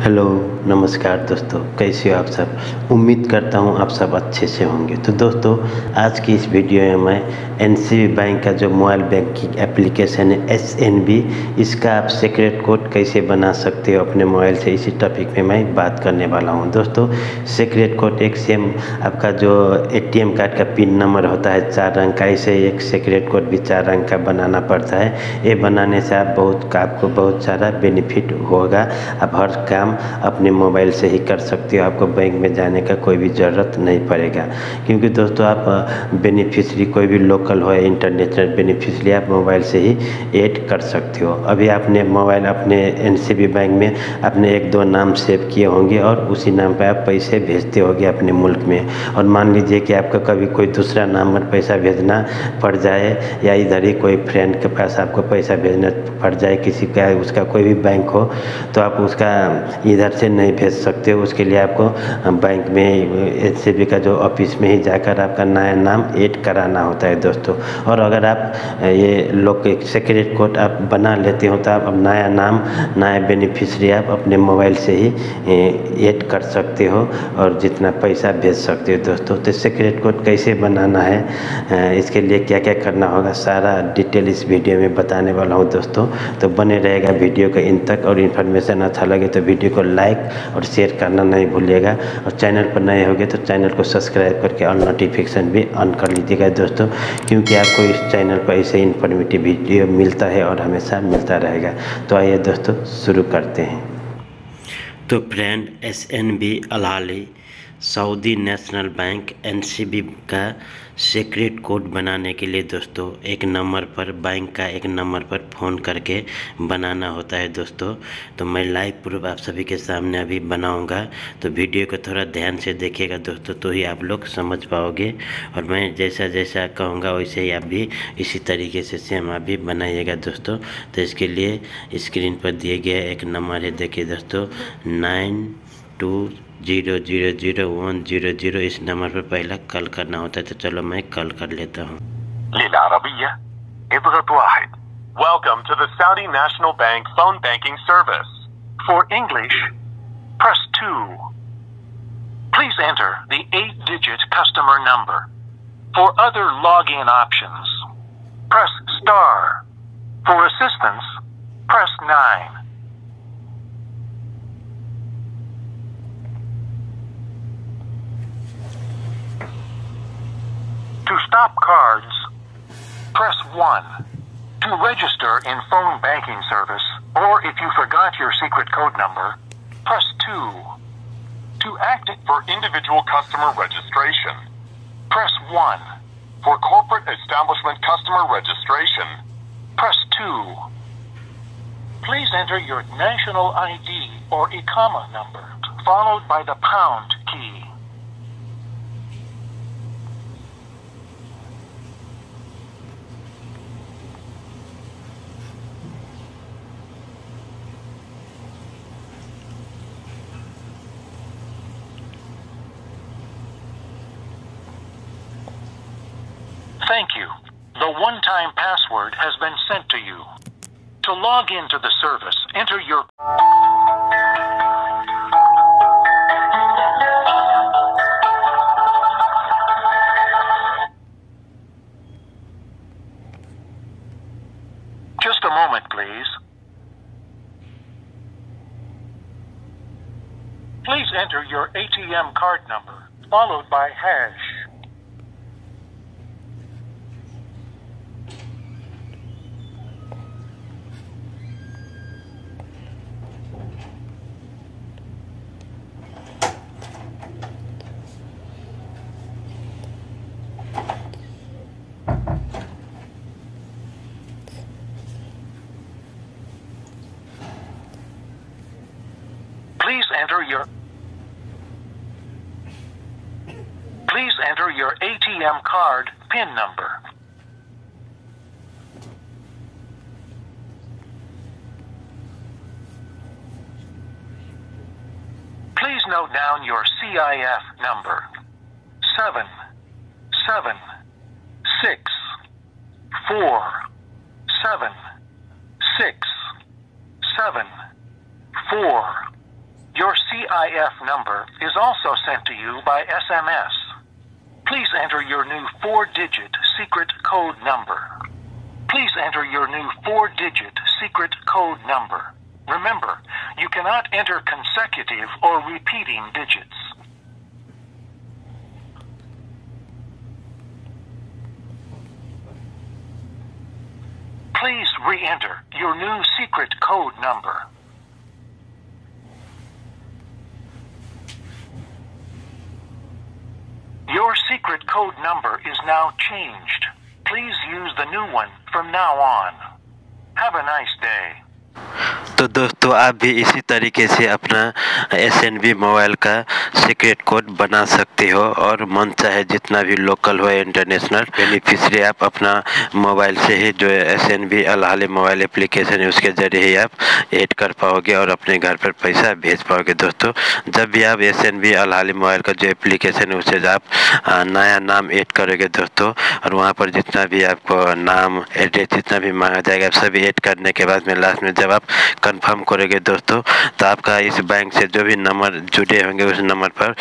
Hello, नमस्कार दोस्तों, कैसे हो आप सब? उम्मीद करता हूँ आप सब अच्छे से होंगे। तो दोस्तों, आज की इस वीडियो में मैं एनसीबी बैंक का जो मोबाइल बैंकिंग एप्लीकेशन है, एसएनबी, इसका आप सीक्रेट कोड कैसे बना सकते हो अपने मोबाइल से, इसी टॉपिक में मैं बात करने वाला हूँ। दोस्तों सीक्रेट कोड एक सेम आपका जो एटीएम कार्ड का पिन नंबर होता है, चार रंग का ऐसे एक सीक्रेट कोड भी चार रंग का बनाना पड़ता है। ये बनाने से आप बहुत, आपको बहुत सारा बेनिफिट होगा। आप हर काम काम अपने मोबाइल से ही कर सकते हो। आपको बैंक में जाने का कोई भी ज़रूरत नहीं पड़ेगा। क्योंकि दोस्तों, आप बेनिफिशरी कोई भी लोकल हो इंटरनेशनल बेनिफिशरी आप मोबाइल से ही ऐड कर सकते हो। अभी आपने मोबाइल अपने एनसीबी बैंक में अपने एक दो नाम सेव किए होंगे और उसी नाम पर आप पैसे भेजते होंगे अपने मुल्क में। और मान लीजिए कि आपका कभी कोई दूसरा नाम पर पैसा भेजना पड़ जाए या इधर ही कोई फ्रेंड के पास आपको पैसा भेजना पड़ जाए, किसी का, उसका कोई भी बैंक हो तो आप उसका इधर से नहीं भेज सकते, उसके लिए आपको बैंक में एच का जो ऑफ़िस में ही जाकर आपका नया नाम ऐड कराना होता है दोस्तों। और अगर आप ये लोग सेक्रेट कोड आप बना लेते हो तो आप नया नाम, नया बेनिफिशरी आप अपने मोबाइल से ही ऐड कर सकते हो और जितना पैसा भेज सकते हो दोस्तों। तो सेक्रेट कोड कैसे बनाना है इसके लिए क्या क्या करना होगा, सारा डिटेल इस वीडियो में बताने वाला हूँ दोस्तों। तो बने रहेगा वीडियो का इन तक, और इन्फॉर्मेशन अच्छा लगे तो वीडियो वीडियो को लाइक और शेयर करना नहीं भूलिएगा। और चैनल पर नए होगे तो चैनल को सब्सक्राइब करके ऑल नोटिफिकेशन भी ऑन कर लीजिएगा दोस्तों। क्योंकि आपको इस चैनल पर ऐसे इन्फॉर्मेटिव वीडियो मिलता है और हमेशा मिलता रहेगा। तो आइए दोस्तों, शुरू करते हैं। तो friend S N B Al Ahli Saudi National Bank NCB का सीक्रेट कोड बनाने के लिए दोस्तों एक नंबर पर, बैंक का एक नंबर पर फ़ोन करके बनाना होता है दोस्तों। तो मैं लाइव प्रूफ आप सभी के सामने अभी बनाऊँगा। तो वीडियो को थोड़ा ध्यान से देखिएगा दोस्तों तो ही आप लोग समझ पाओगे। और मैं जैसा जैसा कहूँगा, वैसे ही आप भी इसी तरीके से सेम आप भी बनाइएगा दोस्तों। तो इसके लिए स्क्रीन पर दिए गए एक नंबर है, देखिए दोस्तों, nine two Zero zero zero one zero zero इस नंबर पर पहला कल करना होता है तो चलो मैं कल कर लेता हूँ Welcome to the Saudi National Bank phone banking service. For English, press 2. Please enter the 8-digit customer number. For other login options, press star. For assistance, press 9. To stop cards, press 1. To register in phone banking service, or if you forgot your secret code number, press 2. To act for individual customer registration, press 1. For corporate establishment customer registration, press 2. Please enter your national ID or ICAMA number, followed by the pound The one-time password has been sent to you. To log into the service, enter your... Just a moment, please. Please enter your ATM card number, followed by hash. Please enter your Please enter your ATM card PIN number. Please note down your CIF number. Seven, seven, six, four, seven, six, seven, four. Your CIF number is also sent to you by SMS. Please enter your new four digit secret code number. Please enter your new four digit secret code number. Remember, you cannot enter consecutive or repeating digits. Please re enter your new secret code number. Your secret code number is now changed. Please use the new one from now on. Have a nice day. तो दोस्तों आप भी इसी तरीके से अपना S N B mobile का secret code बना सकते हो और मन चाहे जितना भी लोकल हो इंटरनेशनल बेनिफिशरी आप अपना मोबाइल से ही जो S N B Al Ahli mobile application है, उसके ज़रिए ही आप ऐड कर पाओगे और अपने घर पर पैसा भेज पाओगे। दोस्तों, जब भी आप S N B Al Ahli mobile का जो एप्लीकेशन है, उसे आप नया नाम ऐड करोगे दोस्तों, और वहाँ पर जितना भी आपको नाम एड्रेस जितना भी मांगा जाएगा सभी ऐड करने के बाद में लास्ट में जब आप कंफर्म करेंगे दोस्तों तो आपका इस बैंक से जो भी नंबर जुड़े होंगे, उस नंबर पर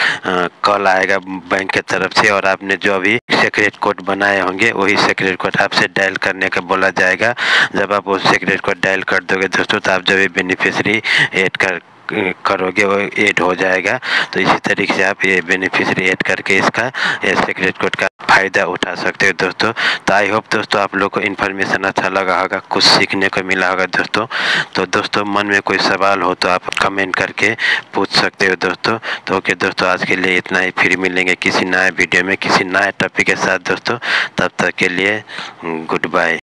कॉल आएगा बैंक के तरफ़ से और आपने जो भी सेक्रेट कोड बनाए होंगे, वही सेक्रेट कोड आपसे डायल करने का बोला जाएगा। जब आप उस सेक्रेट कोड डायल कर दोगे दोस्तों तो आप जो भी बेनिफिशरी एड कर करोगे वो ऐड हो जाएगा। तो इसी तरीके से आप ये बेनिफिशरी ऐड करके इसका सेक्रेट कोड का फ़ायदा उठा सकते हो दोस्तों। तो आई होप दोस्तों आप लोग को इन्फॉर्मेशन अच्छा लगा होगा, कुछ सीखने को मिला होगा दोस्तों। तो दोस्तों मन में कोई सवाल हो तो आप कमेंट करके पूछ सकते हो दोस्तों। तो ओके दोस्तों, आज के लिए इतना ही। फिर मिलेंगे किसी नए वीडियो में, किसी नए टॉपिक के साथ दोस्तों। तब तक के लिए, गुड बाय